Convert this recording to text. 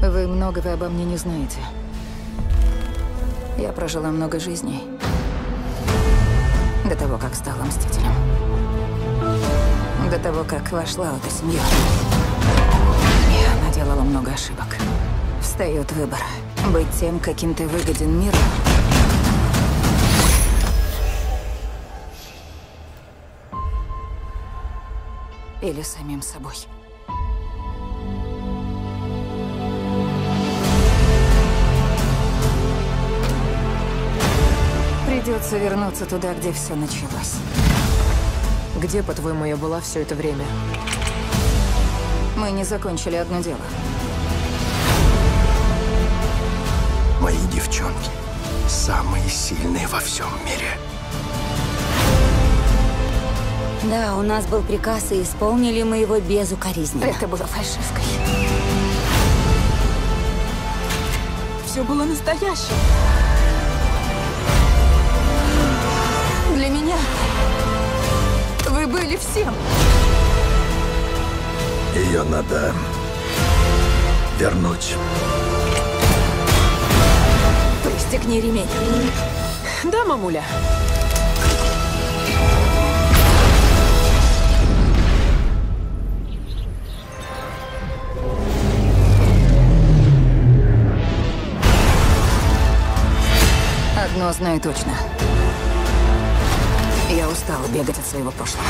Вы многого обо мне не знаете. Я прожила много жизней. До того, как стала Мстителем. До того, как вошла в эту семью. Я наделала много ошибок. Встает выбор. Быть тем, каким ты выгоден миру. Или самим собой. Придется вернуться туда, где все началось. Где, по-твоему, я была все это время? Мы не закончили одно дело. Мои девчонки самые сильные во всем мире. Да, у нас был приказ, и исполнили мы его безукоризненно. Это было фальшивкой. Все было настоящим. Были всем. Ее надо вернуть. Пристегни ремень. Да, мамуля. Одно знаю точно. Я устала бегать от своего прошлого.